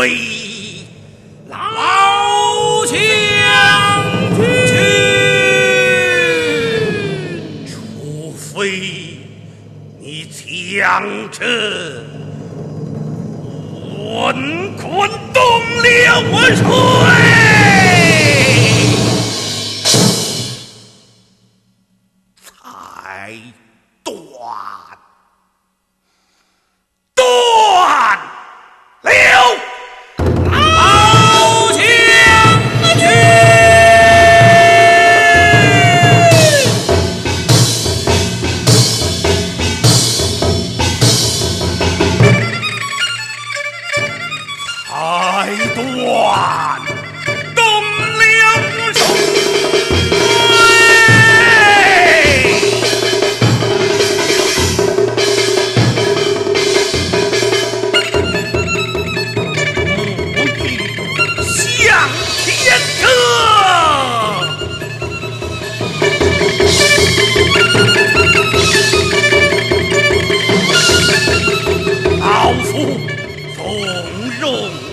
为老将军除非你强制滚滚动流我吹太短老夫从容。